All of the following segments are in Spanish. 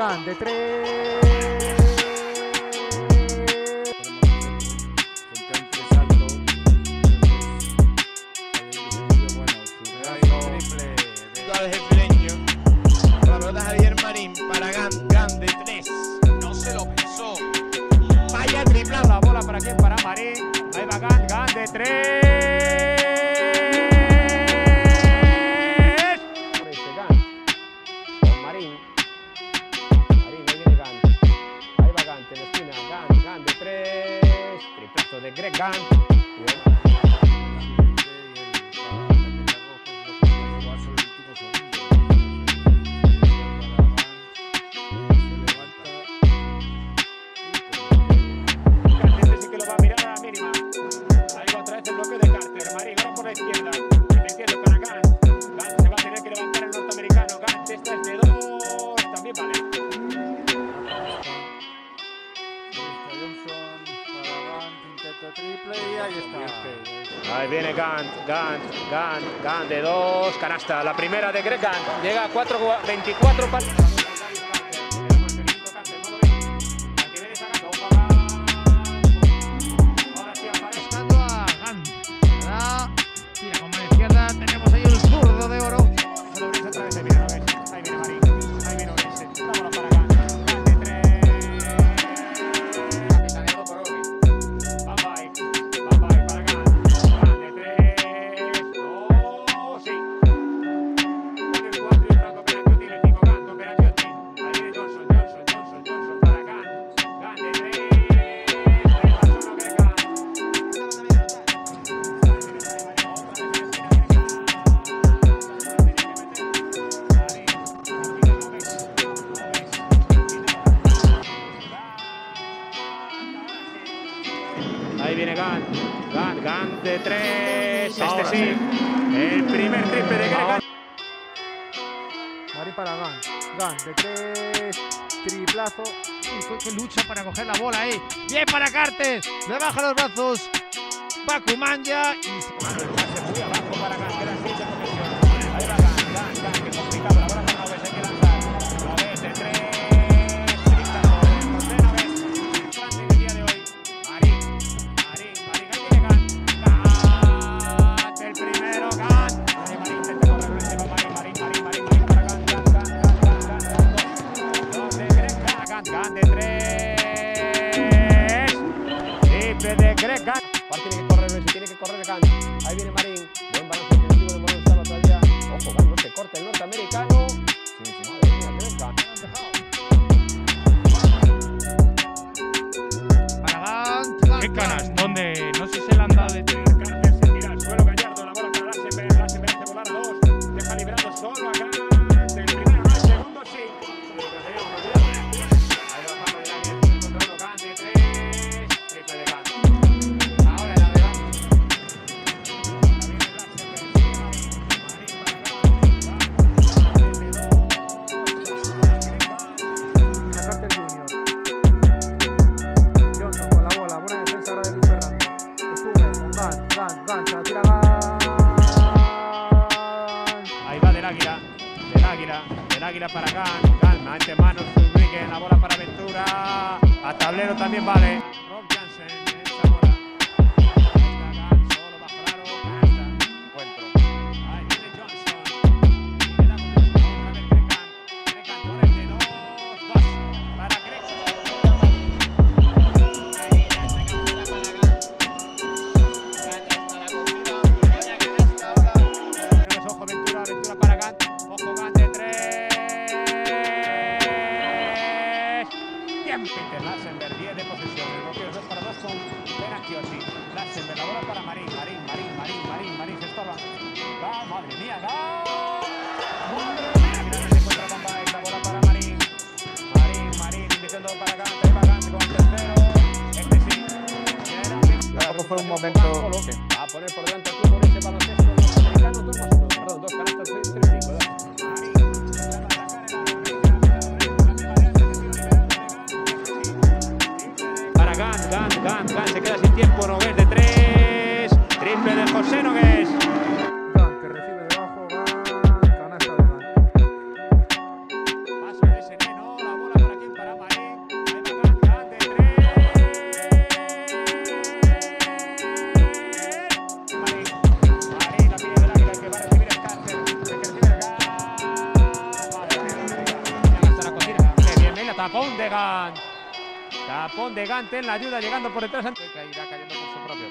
Grande 3 también para Marín. Ahí va Gan, Gan de tres. Este Gan. Con Marín. Marín, ahí viene Gan. Ahí va Gan, en la esquina. Gan, Gan de tres. Triplazo de Greg Gan. Ahí viene Gant, Gant, Gant, Gant de dos, canasta. La primera de Greg Gant. Llega a 4, 24 pasos. Gan, de tres. Este sí. El primer triple de Gan. Mari para Gan. Gan de tres. Triplazo. Que lucha para coger la bola ahí. Bien para Carter. Le baja los brazos. Bakumanya y. correr ganas. águila para acá. Calma, entre manos, Luis la bola para Ventura. A tablero también vale. madre fue un momento. A poner por delante tú por dos Gan, Gan, Gan, Gan se queda sin tiempo, no verde. de Gant. Tapón de Gant en la ayuda, llegando por detrás. Cayendo su propio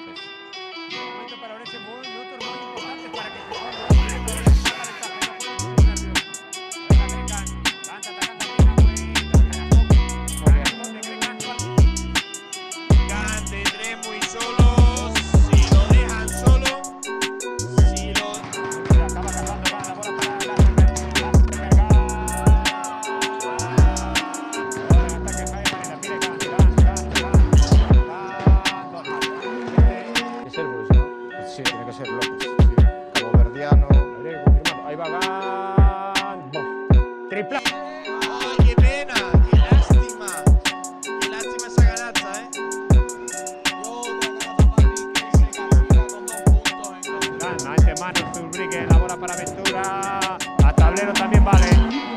para Ventura. A tablero también vale.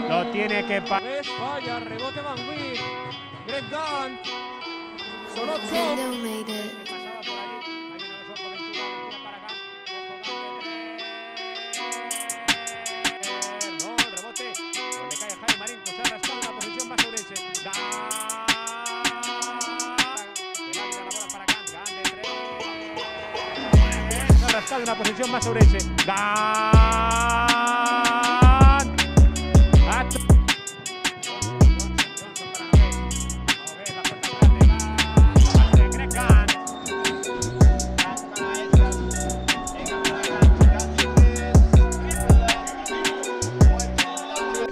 Lo tiene que pagar. de una posición más sobre ese. ¡Gan!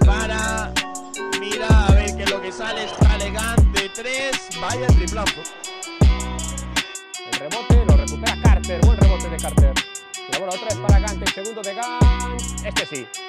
Para, mira, a ver que lo que sale está elegante. 3, vaya triplazo. El rebote lo recupera Carter, buen rebote de Carter luego la otra es para Gant, el segundo de Gant, este sí.